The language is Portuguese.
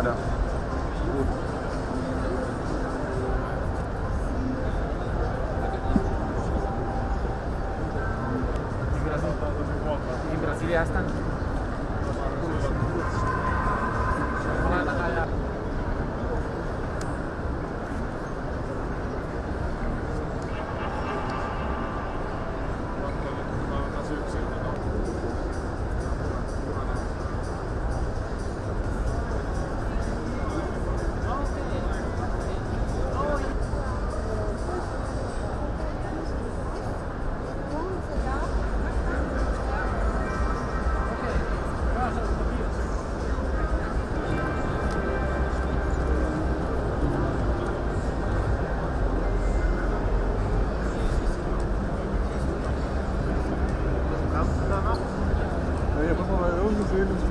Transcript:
En Brasil ya están. parceiros